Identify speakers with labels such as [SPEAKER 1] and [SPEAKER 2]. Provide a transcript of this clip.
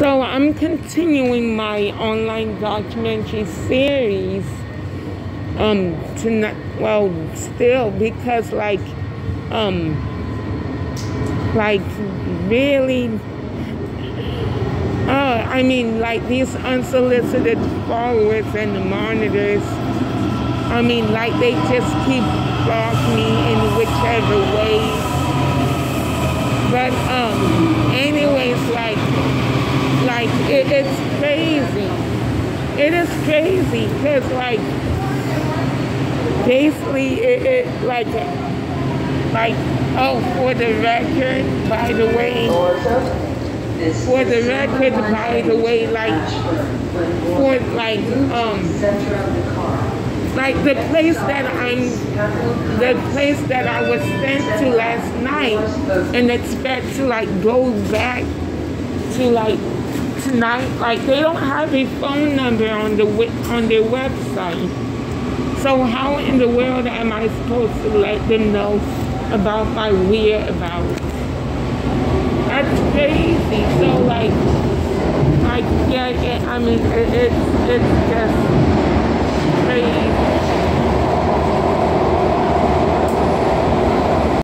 [SPEAKER 1] So I'm continuing my online documentary series um tonight well still because like um like really uh I mean like these unsolicited followers and the monitors I mean like they just keep blocking me in whichever way but um anyways like like it, it's crazy. It is crazy because like basically it, it like like oh for the record by the way for the record by the way like for like um like the place that I'm the place that I was sent to last night and expect to like go back to like tonight like they don't have a phone number on the on their website so how in the world am I supposed to let them know about my whereabouts? That's crazy. So like, like yeah, yeah I mean it, it's it's just.